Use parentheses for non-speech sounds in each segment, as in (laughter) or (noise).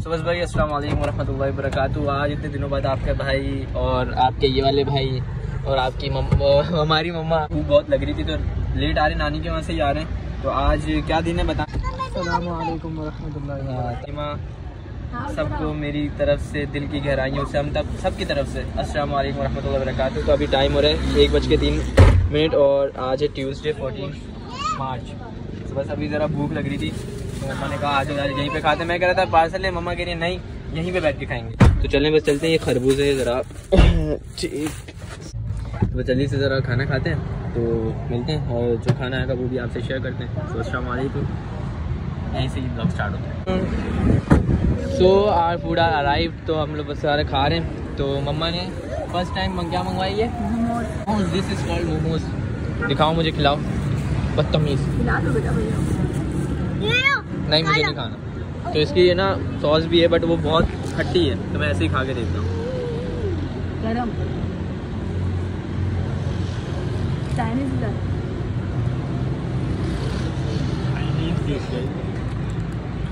बस भाई अस्सलाम वालेकुम रहमतुल्लाहि वबरकातुहू। आज इतने दिनों बाद आपके भाई और आपके ये वाले भाई और आपकी मम्मा हमारी मम्मा। भूख बहुत लग रही थी तो लेट आ रहे नानी के वहाँ से ही आ रहे हैं। तो आज क्या दिन है बता। वरहमतुल्लाहि हाँ, सबको मेरी तरफ़ से दिल की गहराइयों से हम तब सबकी तरफ़ से अस्सलाम वालेकुम रहमतुल्लाहि वबरकातुहू। तो अभी टाइम हो रहा है एक बज के तीन मिनट और आज है ट्यूसडे फोर्टीन मार्च तो बस अभी ज़रा भूख लग रही थी। मम्मा ने कहा आज आज यहीं पे खाते हैं। मैं कह रहा था पार्सल है मम्मा कह रही नहीं यहीं पे बैठ के खाएँगे। तो चलें बस चलते हैं ये खरबूज है ज़रा। ठीक। तो जल्दी से ज़रा खाना खाते हैं तो मिलते हैं और जो खाना आएगा वो भी आपसे शेयर करते हैं। तो अस्सलाम वालेकुम। यहीं से ही ब्लॉग स्टार्ट होता है। So our food are arrive तो हम लोग बस सारे खा रहे हैं। तो मम्मा ने फ़र्स्ट टाइम क्या मंगवाई है? दिस इज़ कॉल्ड मोमोज दिखाओ मुझे खिलाओ। बदतमीज। नहीं मुझे नहीं खाना। तो इसकी ये ना सॉस भी है बट वो बहुत खट्टी है तो मैं ऐसे ही खा के देखता हूँ। गरम। चाइनीज़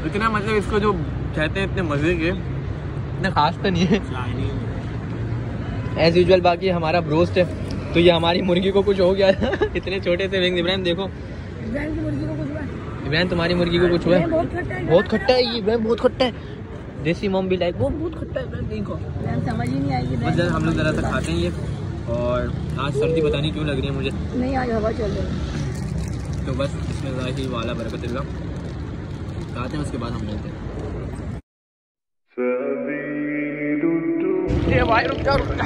इतना मतलब इसको जो कहते हैं इतने मज़े के। इतना खास तो नहीं है। एज यूजल बाकी हमारा ब्रोस्ट है। तो ये हमारी मुर्गी को कुछ हो गया। (laughs) इतने छोटे से विंग इब्राहिम देखो। इब्राहिम की मुर्गी को कुछ इब्राहिम तुम्हारी मुर्गी को कुछ हुआ बहुत खट्टा है। बहुत खट्टा है ये इब्राहिम बहुत खट्टा है। देसी मॉम भी लाइक वो बहुत खट्टा है देखो। इब्राहिम समझ ही नहीं आएगी बस हम लोग ज़रा सा खाते हैं ये। और आज सर्दी पता नहीं क्यों लग रही है मुझे? नहीं आज हवा चल रही है। तो बस इसमें ज़रा ही वाला बरकत का खाते हैं उसके बाद हम मिलते हैं। भाई रुक जा रुक जा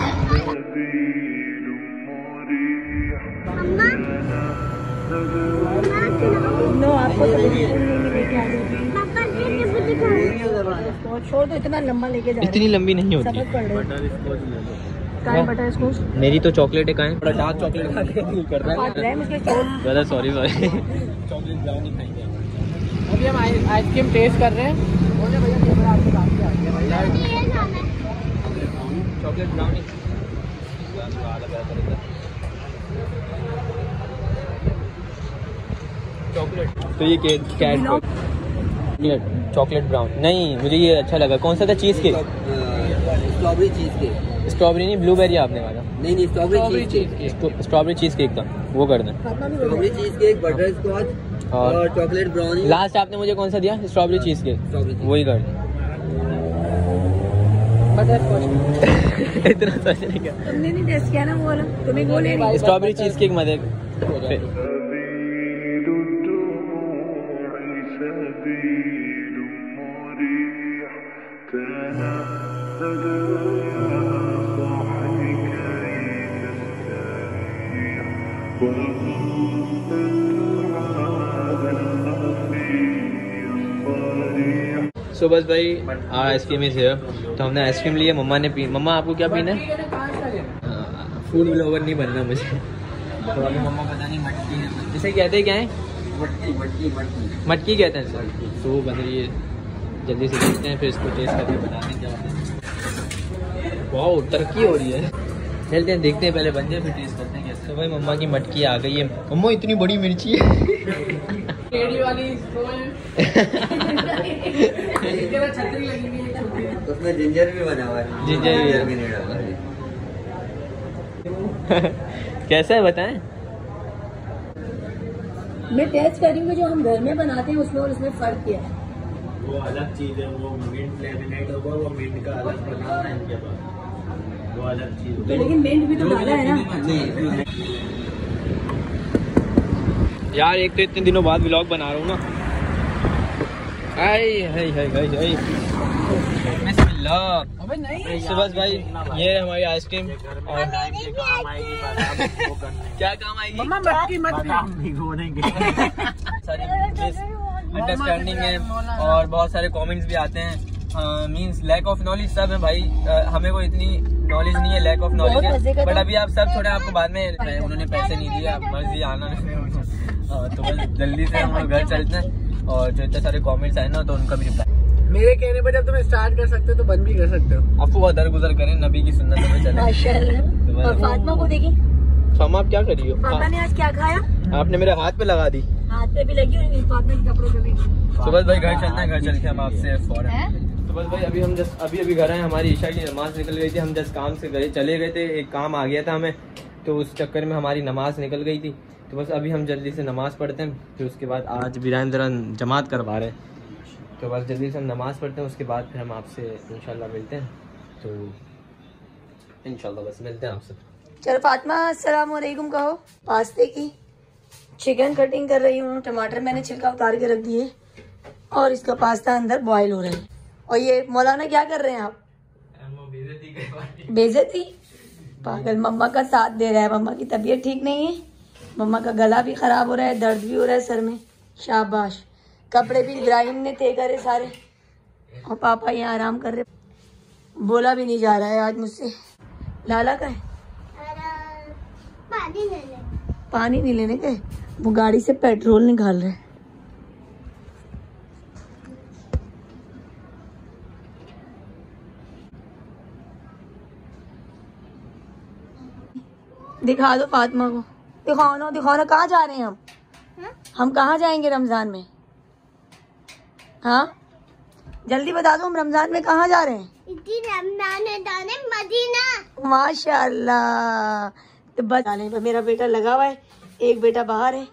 छोड़ दो इतना लंबा लेके जा इतनी लंबी नहीं होती है। बटर स्कॉच मेरी तो चॉकलेट है कहाँ थोड़ा डार्क चॉकलेट खा के दिल कर रहा सॉरी सॉरी चॉकलेट ब्राउनी खाएँगे। अभी हम आइसक्रीम टेस्ट कर रहे हैं। Chocolate brownie chocolate. तो ये कैट चॉकलेट ब्राउन। नहीं मुझे ये अच्छा लगा। कौन सा था cheese cake? Strawberry cheesecake. Strawberry नहीं ब्लूबेरी आपने वाला। नहीं नहीं strawberry cheese cake. Strawberry cheese cake था। वो कर दें। Strawberry cheese cake butter scotch और और चॉकलेट ब्राउनी लास्ट आपने मुझे कौन सा दिया? Strawberry cheesecake. वही कर। इतना का तुमने नहीं टेस्ट किया ना वो वाला? तुम्हें वो ले रही स्ट्रॉबेरी चीज़ केक मत सो बस भाई आइसक्रीम इज़ हियर तो हमने आइसक्रीम लिया मम्मा ने पी मम्मा, आपको क्या पीना है? हाँ, फ़ूड ब्लॉगर नहीं बनना मुझे। तो अभी कहते हैं क्या है? मटकी कहते हैं सर तो वो बन रही है। जल्दी से देखते हैं, फिर इसको टेस्ट करके बताते हैं क्या होता है। वाह तरक्की हो रही है। चलते हैं देखते हैं पहले बन जाए फिर टेस्ट करते हैं कैसे। तो भाई मम्मा की मटकी आ गई है। मम्मा इतनी बड़ी मिर्ची है। उसमें जिंजर भी बना हुआ है। जिंजर भी नहीं डाला (laughs) कैसा है बताएँ? मैं टेस्ट कर रही हूँ जो हम घर में बनाते हैं उसमें और उसमें फ़र्क क्या है। वो अलग चीज़ है वो मिंट लेमिनेट होगा वो मिंट का अलग बनाना है इनके पास। वो अलग चीज़ तो लेकिन मिंट भी तो डाला है ना? यार एक तो इतने दिनों बाद व्लॉग बना रहा हूँ ना। आई हाय हाय हाय हाय। अबे नहीं सुबह भाई ये है हमारी आइसक्रीम और क्या काम आएगी? मम्मा मत (laughs) सारी अंडरस्टैंडिंग है और बहुत सारे कमेंट्स भी आते हैं। मींस लैक ऑफ़ नॉलेज सब है भाई। अ, हमें कोई इतनी नॉलेज नहीं है लैक ऑफ़ नॉलेज है। बट अभी आप सब छोड़े आपको बाद में उन्होंने पैसे नहीं दिए आप मर्ज़ी आना। तो बस जल्दी से हम लोग घर चलते हैं। और जो इतने सारे कमेंट्स आए ना तो उनका भी रिप्लाई मेरे कहने पर जब तुम स्टार्ट कर सकते हो तो बंद भी कर सकते हो। आपको वो दर गुजर करें नबी की सुन्नत में चले। माशाल्लाह। और फातिमा को देखी? फामा आप क्या कर रही हो? फातिमा ने आज क्या खाया? आपने मेरे हाथ पे लगा दी। हाथ पे भी लगी और फातिमा के कपड़ों पे भी। तो बस भाई घर चलते हैं घर चल के हम आपसे फ़ौरन तो बस भाई, अभी हम जस्ट अभी अभी घर आए, हमारी ईशा की नमाज़ निकल गई थी, हम जस्ट काम से गए, चले गए थे, एक काम आ गया था हमें तो उस चक्कर में हमारी नमाज़ निकल गई थी। तो बस अभी हम जल्दी से नमाज़ पढ़ते हैं, फिर उसके बाद आज बिरान जरा जमात करवा रहे हैं। तो बस जल्दी से हम नमाज़ पढ़ते हैं, उसके बाद फिर हम आपसे, इंशाल्लाह मिलते हैं। तो इंशाल्लाह बस मिलते हैं आपसे। चलो फातिमा, अस्सलाम वालेकुम कहो, पास्ते की चिकन कटिंग कर रही हूँ, टमाटर मैंने छिलका उतार के रख दिए, और इसका पास्ता अंदर बॉईल हो रहा है। और ये मौलाना क्या कर रहे हैं आप? बेजती पागल मम्मा का साथ दे रहा है मम्मा की तबीयत ठीक नहीं है? मम्मा का गला भी खराब हो रहा है दर्द भी हो रहा है सर में। शाबाश। कपड़े भी इब्राहिम ने थे करे सारे। और पापा यहाँ आराम कर रहे बोला भी नहीं जा रहा है आज मुझसे। लाला का है? पानी नहीं लेने गए? वो गाड़ी से पेट्रोल निकाल रहे हैं। दिखा दो फातिमा को। दिखाओ ना दिखाओ ना कहाँ जा रहे हैं हम? हम कहाँ जाएँगे रमज़ान में? हाँ? जल्दी बता दो हम रमज़ान में कहाँ जा रहे हैं? मदीना। माशाल्लाह। तो बस मेरा बेटा लगा हुआ है एक बेटा बाहर है।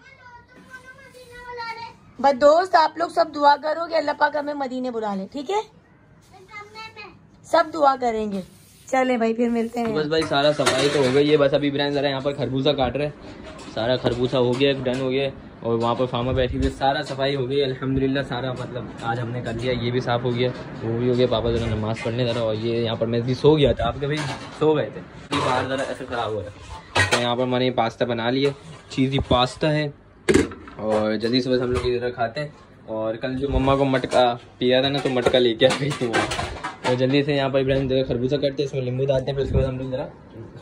बस दोस्त आप लोग सब दुआ करो कि अल्लाह पाक हमें मदीने बुला ले ठीक है? सब दुआ करेंगे। चले भाई फिर मिलते तो हैं। बस भाई सारा सफ़ाई तो हो गई है बस अभी इब्राहिम जरा यहाँ पर खरबूजा काट रहे हैं। सारा खरबूजा हो गया डन हो गया और वहाँ पर फार्मा बैठी हुई सारा सफ़ाई हो गई अल्हम्दुलिल्लाह सारा मतलब आज हमने कर लिया ये भी साफ़ हो गया वो भी हो गया। पापा जरा नमाज़ पढ़ने जरा और ये यहाँ पर मैं भी सो गया था आपके भाई सो गए थे? ये बाहर ज़रा ऐसे ख़राब हो रहा है। तो यहाँ पर मैंने पास्ता बना लिया चीज़ी पास्ता है और जल्दी से बस हम लोग इधर खाते हैं और कल जो मम्मा को मटका पिया था ना तो मटका लेके आ गई थी वो और जल्दी से यहाँ पर इब्राहिम जरा खरबूजा करते हैं, इसमें नींबू डालते हैं, फिर उसके बाद हम लोग जरा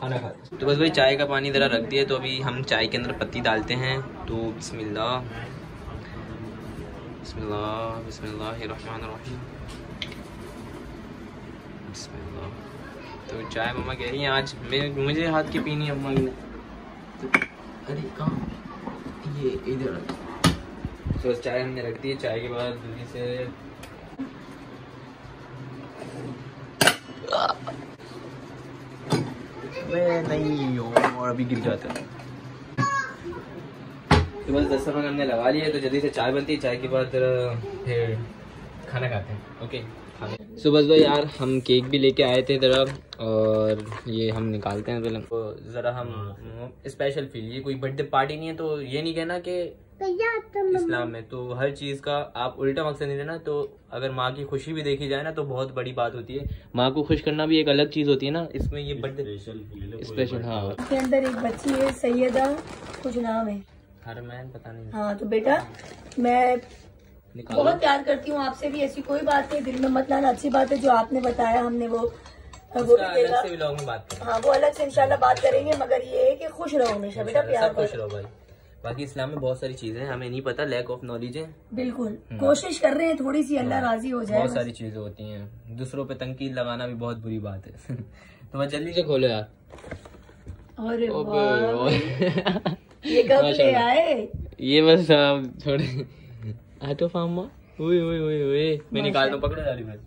खाना खाते हैं। तो बस भाई, चाय का पानी जरा रख दिया तो अभी हम चाय के अंदर पत्ती डालते हैं। तो बिस्मिल्लाह तो चाय मम्मा कह रही हैं, आज मैं, मुझे हाथ की पीनी मम्मा की तो अरे, कहाँ? ये इधर तो चाय हमने रख दी, चाय के बाद जल्दी से मैं नहीं और अभी गिर जाता है। तो बस दस्तरखान हमने लगा लिया तो जल्दी से चाय बनती है चाय के बाद फिर खाना खाते हैं। ओके सो बस भाई यार, हम केक भी लेके आए थे ज़रा और ये हम निकालते हैं पहले तो ज़रा हम स्पेशल फील ये कोई बर्थडे पार्टी नहीं है तो ये नहीं कहना कि इस्लाम में तो हर चीज़ का आप उल्टा मकसद नहीं लेना तो अगर माँ की खुशी भी देखी जाए ना तो बहुत बड़ी बात होती है। माँ को खुश करना भी एक अलग चीज़ होती है ना इसमें ये बर्थडे स्पेशल हाँ। इसके अंदर एक बच्ची है सैयदा कुछ नाम है। हर मैन पता नहीं। हाँ तो बेटा मैं बहुत प्यार करती हूँ आपसे भी ऐसी कोई बात नहीं दिल में मत लाना अच्छी बात है जो आपने बताया हमने वो वो अलग से में बात हाँ वो अलग से इंशाल्लाह बात करेंगे मगर ये है कि खुश रहो हमेशा बेटा प्यार खुश रहो भाई। बाकी इस्लाम में बहुत सारी चीज़ें हैं हमें नहीं पता लैक ऑफ़ नॉलेज है। बिल्कुल। कोशिश कर रहे हैं थोड़ी सी अल्लाह राज़ी हो जाए बहुत सारी चीज़ें होती हैं। दूसरों पे तनकीद लगाना भी बहुत बुरी बात है। (laughs) तो बस जल्दी से खोलो यार। अरे। ये कब ले आए? ये बस थोड़े आटो फार्मा ओए ओए ओए ओए। मैं निकाल दूँ पकड़ो यार बस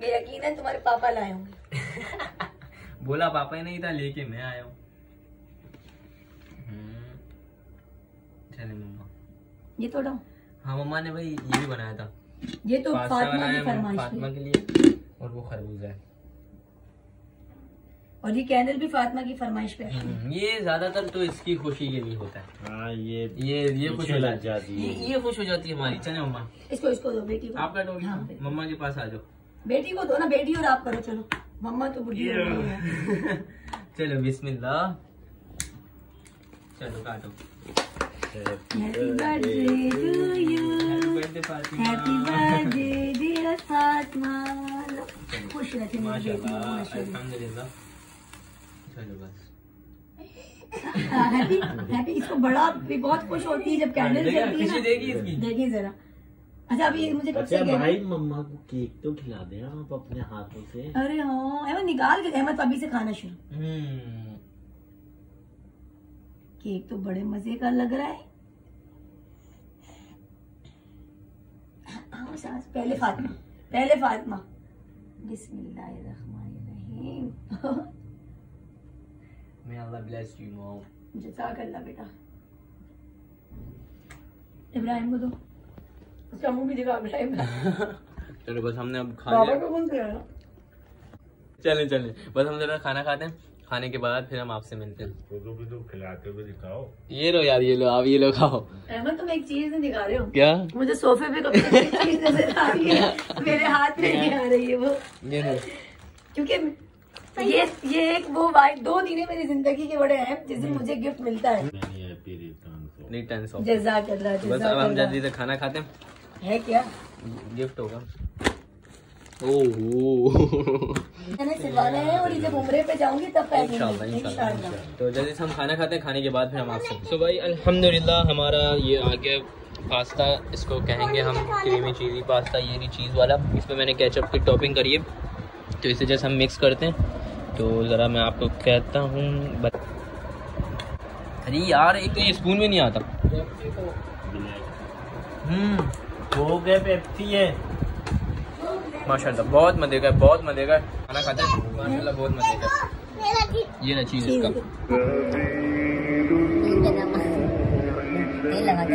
ये यकीन है तुम्हारे पापा लाए होंगे। (laughs) बोला पापा ही नहीं था लेके मैं आया हूँ। चले मम्मा। ये तो डाउन हाँ मम्मा ने भाई ये भी बनाया था। ये तो फातिमा की फरमाइश फातिमा के लिए और वो खरबूजा है। और ये कैंडल भी फातिमा की फरमाइश पे है। हम्म, ये ज़्यादातर तो इसकी खुशी के लिए होता है। हाँ ये ये ये खुश हो जाती है। ये ये खुश हो जाती है हमारी। चले मम्मा। इसको इसको दो बेटी को। आप काटोगे हाँ। मम्मा के पास आ जाओ। बेटी को दो ना बेटी और आप करो चलो। मम्मा तो बुढ़ी हो गई है। (laughs) चलो बिस्मिल्लाह। चलो काटो। Happy birthday to you happy birthday Fatima happy birthday dear Fatima खुश रखे मेरी बेटी को, माशाल्लाह माशाल्लाह अल्हम्दुलिल्लाह चलो बस हैप्पी हैप्पी इसको बड़ा भी बहुत खुश होती है जब कैंडल जलती है देगी इसकी। देखिए जरा। अच्छा अभी मुझे कब से अच्छा भाई मम्मा को केक तो खिला दे आप अपने हाथों से। अरे हाँ अहमद निकाल के अहमद अभी से खाना शुरू। हम्म। केक तो बड़े मज़े का लग रहा है। सास, पहले फातिमा पहले फातिमा। बिस्मिल्लाहिर्रहमानिर्रहीम May Allah bless you, mom. जज़ाकल्लाह बेटा। इब्राहिम को दो। उसका मुँह भी दिखा इब्राहिम (laughs) चलो बस हमने अब खा लिया चलें चलें। बस हम जरा खाना खाते हैं। खाने के बाद फिर हम आपसे मिलते हैं। फ़ोटो भी तो खिलाते हुए दिखाओ। ये लो यार ये लो आप ये लो खाओ। अहमद तुम एक चीज़ नहीं दिखा रहे हो? क्या? मुझे सोफे पे कभी चीज़ नज़र आ रही है। मेरे हाथ में नहीं आ रही है वो। ये लो। क्योंकि ये ये एक वो वाइट दो दिन है मेरी ज़िंदगी के बड़े अहम जिस दिन मुझे गिफ्ट मिलता है। रिटर्न जजाकल्ला तो बस अब हम जल्दी से खाना खाते हैं। है क्या? गिफ्ट होगा। मैंने सिलवाना है और जब उम्रे पे जाऊँगी तब पहनूँगी इंशाल्लाह इंशाल्लाह इंशाल्लाह। तो जल्दी से हम खाना खाते हैं खाने के बाद फिर हम आपसे तो भाई अल्हम्दुलिल्लाह हमारा ये आ गया पास्ता इसको कहेंगे हम क्रीमी चीज़ी पास्ता ये रही चीज़ वाला। इस पर मैंने केचप की टॉपिंग करी है। तो इसे जैसे हम मिक्स करते हैं। तो ज़रा मैं आपको कहता हूँ बत... अरे यार एक तो ये स्पून में नहीं आता। हम्म हो गए पेप्सी है माशाल्लाह, बहुत मज़े का बहुत मज़े का खाना खाते हैं? माशाल्लाह, बहुत मज़े का ये ना चीज़ इसका। तेल लगाते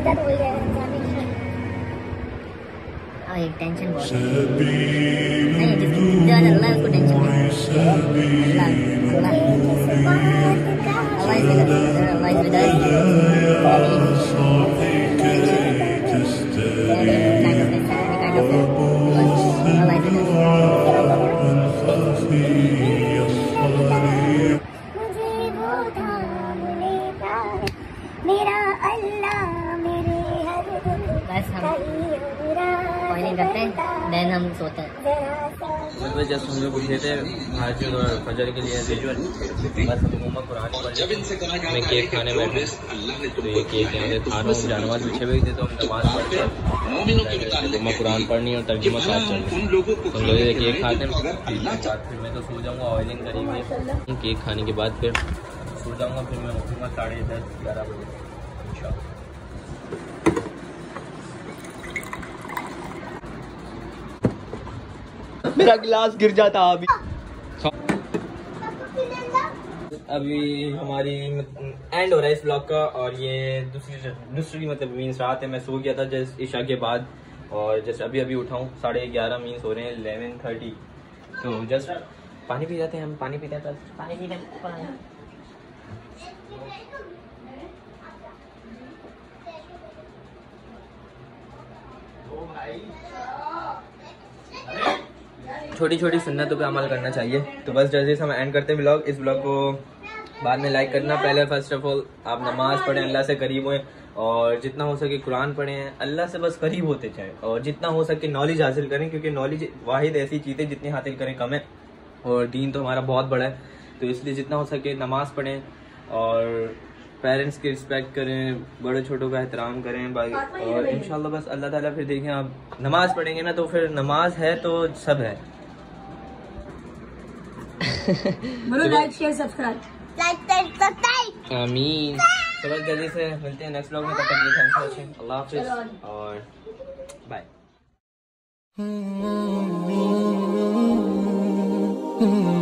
हैं क्यों मैंने बाल इतने गिरे मैंने बोला सबसे पहले बुढ़ा हो जाए बदमाशी करता है तो दूसरे लगा किससे लगाते हैं बाल गिरे सोच सोच के अहमद खत्म हो गया सब तेल लगाते हैं यही ना ये टेंशन टेंशन अरे बेटा तो वही है हाँ एक टेंशन बहुत है नहीं जिसको ज्यादा अल्लाह है उसको टेंशन नहीं अल्लाह अल्लाह अल्लाह is with us अल्लाह जब हम लोग उठे थे हाजिर और फजर के लिए विजुअल बस हम मोहम्मद कुरान पढ़ मैं केक खाने बैठे तो ये केक यहाँ खा रहा हूँ जानवर पीछे भी थे तो हम नमाज़ पढ़ते मोहम्मद कुरान पढ़नी और तर्जुमा साथ चलनी। तो हम लोग ये केक खाते हैं। फिर फिर मैं तो सो जाऊँगा ऑयलिंग करेंगे। केक खाने के बाद फिर सो जाऊँगा फिर मैं उठूँगा साढ़े दस ग्यारह बजे। मेरा गिलास गिर जाता अभी। अभी हमारी एंड हो रहा है इस ब्लॉग का और ये दूसरी दूसरी मतलब मीन्स रात है मैं सो गया था जस्ट ईशा के बाद और जस्ट अभी अभी उठाऊँ साढ़े ग्यारह मीन्स हो रहे हैं इलेवन थर्टी तो जस्ट पानी पी जाते हैं हम पानी पीते हैं पानी पी पानी। छोटी छोटी सुन्नतों पे अमल करना चाहिए। तो बस जल्दी से हम एंड करते हैं ब्लॉग इस ब्लॉग को बाद में लाइक करना। पहले फ़र्स्ट ऑफ़ ऑल आप नमाज़ पढ़ें, अल्लाह से करीब हुए और जितना हो सके कुरान पढ़ें। अल्लाह से बस करीब होते चाहें और जितना हो सके नॉलेज हासिल करें क्योंकि नॉलेज वाहिद ऐसी चीज़ जितनी हासिल करें कम है और दीन तो हमारा बहुत बड़ा है। तो इसलिए जितना हो सके नमाज़ पढ़ें और पेरेंट्स की रिस्पेक्ट करें बड़े छोटों का एहतराम करें भाई और इंशाल्लाह बस अल्लाह ताला फिर देखें आप नमाज़ पढ़ेंगे ना तो फिर नमाज़ है तो सब है। लाइक शेयर सब्सक्राइब आमीन। तो बस जल्दी से मिलते हैं नेक्स्ट ब्लॉग में तब तक अल्लाह हाफिज। और बाय Mm-hmm.